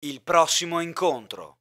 Il prossimo incontro.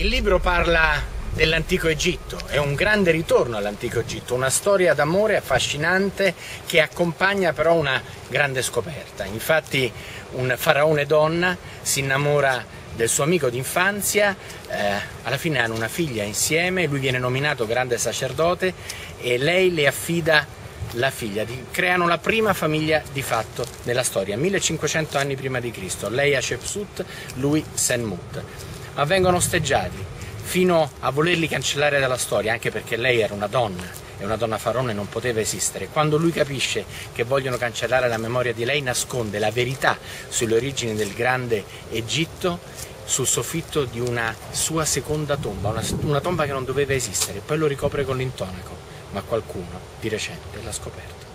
Il libro parla dell'antico Egitto, è un grande ritorno all'antico Egitto, una storia d'amore affascinante che accompagna però una grande scoperta. Infatti un faraone donna si innamora del suo amico d'infanzia, eh, alla fine hanno una figlia insieme, lui viene nominato grande sacerdote e lei le affida la figlia, creano la prima famiglia di fatto nella storia, 1500 anni prima di Cristo, lei Hatshepsut, lui Senmut ma vengono osteggiati fino a volerli cancellare dalla storia, anche perché lei era una donna e una donna faraone non poteva esistere. Quando lui capisce che vogliono cancellare la memoria di lei, nasconde la verità sulle origini del grande Egitto sul soffitto di una sua seconda tomba, una, una tomba che non doveva esistere, poi lo ricopre con l'intonaco, ma qualcuno di recente l'ha scoperto.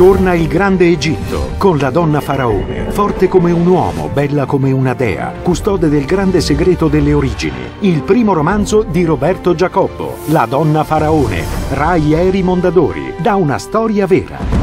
Torna il grande Egitto con la donna faraone, forte come un uomo, bella come una dea, custode del grande segreto delle origini. Il primo romanzo di Roberto Giacoppo, La donna faraone, Rai Eri Mondadori, da una storia vera.